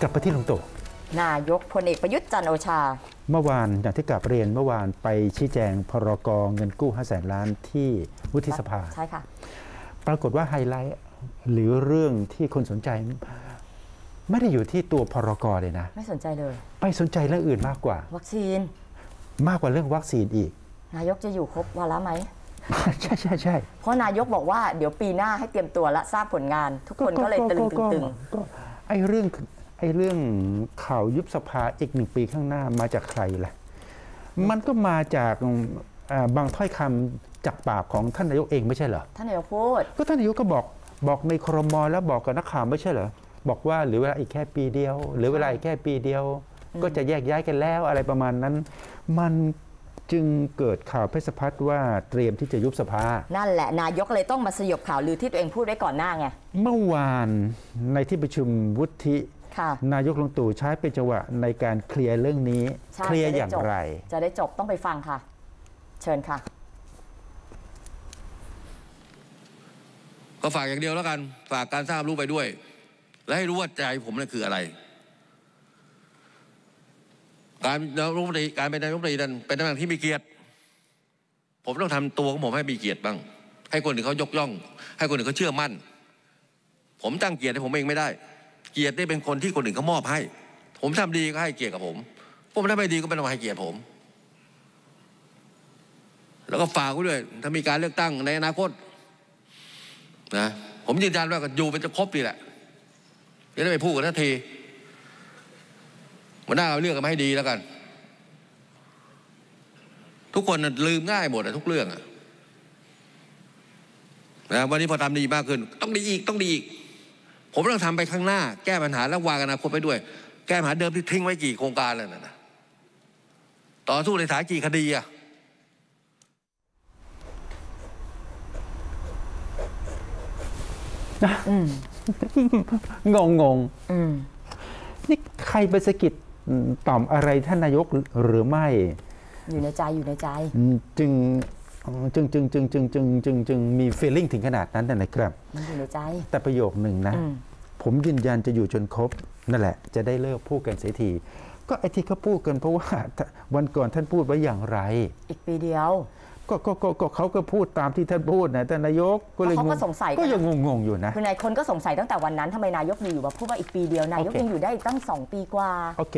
กลับไปที่ลุงตู่นายกพลเอกประยุทธ์จันทร์โอชา เมื่อวานอย่างที่กลับเรียนเมื่อวานไปชี้แจงพรกเงินกู้5แสนล้านที่วุฒิสภาใช่ค่ะ ปรากฏว่าไฮไลท์หรือเรื่องที่คนสนใจไม่ได้อยู่ที่ตัวพรกเลยนะ ไม่สนใจเลยไปสนใจเรื่องอื่นมากกว่า วัคซีน มากกว่าเรื่องวัคซีนอีก นายกจะอยู่ครบวาระไหมใช่ใช่ใช่เพราะนายกบอกว่าเดี๋ยวปีหน้าให้เตรียมตัวและทราบผลงาน ทุกคนก็เลยตึงตึงตึงก็ไอ้เรื่อง ไอ้เรื่องข่าวยุบสภาอีกหนึ่งปีข้างหน้ามาจากใครล่ะ มันก็มาจากอ่าบางถ้อยคำจากปากของท่านนายกเองไม่ใช่เหรอ ท่านนายกพูด ก็ท่านนายกก็บอกบอกในครมแล้วบอกกับนักข่าวไม่ใช่เหรอ บอกว่าเหรือเวลาอีกแค่ปีเดียวเหรือเวลาอีกแค่ปีเดียว ก็จะแยกย้ายกันแล้วอะไรประมาณนั้น มันจึงเกิดข่าวเพชรพัฒน์ว่าเตรียมที่จะยุบสภา นั่นแหละนายกเลยต้องมาสยบข่าวลือที่ตัวเองพูดไว้ก่อนหน้าไง เมื่อวานในที่ประชุมวุฒิค่ะ นายกลุงตู่ใช้เป็นจังหวะในการเคลียร์เรื่องนี้ใช่เคลียร์จะได้อย่างจบไร จะได้จบต้องไปฟังค่ะ เชิญค่ะ ก็ฝากอย่างเดียวแล้วกัน ฝากการทราบรู้ไปด้วย และให้รู้ว่าใจผมนั่นคืออะไร การนายกรัฐมนตรีการเป็นนายกรัฐมนตรีนั้นเป็นตำแหน่งที่มีเกียรติ ผมต้องทำตัวของผมให้มีเกียรติบ้าง ให้คนอื่นเขายกย่อง ให้คนอื่นเขาเชื่อมั่น ผมตั้งเกียรติให้ผมเองไม่ได้ เกียรตินี่เป็นคนที่คนอื่นเขามอบให้ ผมทำดีก็ให้เกียรติกับผม ผมทำไม่ดีก็ไม่ต้องให้เกียรติผม แล้วก็ฝากไว้ด้วย ถ้ามีการเลือกตั้งในอนาคตนะผมยืนยันว่าก็อยู่เป็นจะครบดีแหละจะได้ไปพูดกันทันทีมันน่าเอาเรื่องกันมาให้ดีแล้วกัน ทุกคนลืมง่ายหมดอะทุกเรื่องอะนะวันนี้พอทำดีมากขึ้น ต้องดีอีกต้องดีอีก ผมต้องทำไปข้างหน้า แก้ปัญหาแล้ววางอนาคตไปด้วย แก้ปัญหาเดิมที่ทิ้งไว้กี่โครงการแล้วนะต่อสู้ในฐานกี่คดีอะงงงอืมๆนี่ใครไปสะกิดต่อมอะไรท่านนายกหรือไม่ อยู่ในใจอยู่ในใจอืมจึง จึงจึงจึงจึงจึงจึงจึงมี feeling ถึงขนาดนั้นนะครับมันอยู่ในใจ แต่ประโยคหนึ่งนะอืมผมยืนยันจะอยู่จนครบนั่นแหละ จะได้เลิกพูดกันเสียทีก็ไอ้ที่เขาพูดกันเพราะว่าวันก่อนท่านพูดไว้อย่างไร อีกปีเดียว ก็ก็ก็ก็เขาก็พูดตามที่ท่านพูดนะท่านนายกก็เลยเขาก็งสงสัยกันก็ยังงงๆอยู่นะคือนายคนก็สงสัยตั้งแต่วันนั้นทำไมนายกอยู่ๆมาพูดว่าอีกปีเดียวนายกโอเคยังอยู่ได้อีกตั้งสองปีกว่าโอเค